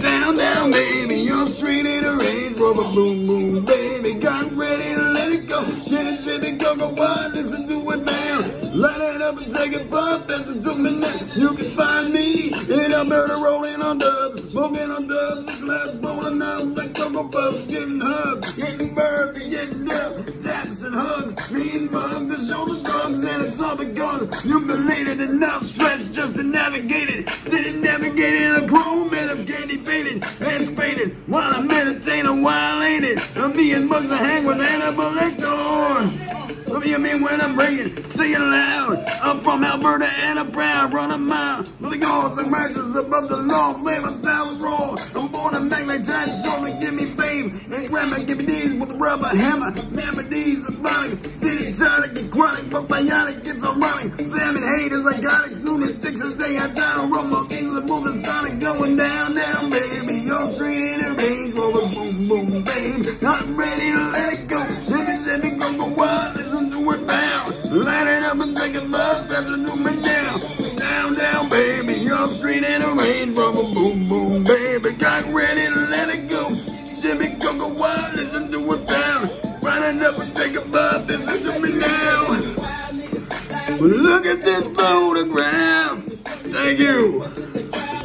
Down, down, baby, you're straight in a Range Rover, boom, boom, baby, got ready to let it go. Shimmy, shimmy, go, go, wild, listen to it now. Light it up and take it pop, listen to me now. You can find me in Alberta rolling on dubs, smoking on dubs, glass blowing out like cocoa puffs, getting hugged, getting birds and getting up, taps and hugs, me and bugs and shoulder drugs, and it's all because you've been lated enough, stretched just to navigate it, candy painted while I meditate a while ain't it, I'm being I hang with Hannibal Lecter. What do you mean when I'm bringing? Say it loud. I'm from Alberta and I'm proud. Run a mile the goals and righteous above the law. Play my style raw. I'm born make like time. Shoulder give me fame. And grandma give me these with a rubber hammer. Hammer these and bonic. City tonic and chronic. But bionic gets ironic. Salmon haters psychotic. Lunatics and day I down. Rumble the bulls and sonic going down, I'm ready to let it go. Shimmy, shimmy, go, go wild. Listen to it now. Light it up and take it love. That's a do me down. Down, down, baby. You're straight in the range. Rover, boom, boom, baby. Got ready to let it go. Shimmy, go, go wild. Listen to it now. Light it up and take a buzz. Listen to me now. Look at this photograph. Thank you.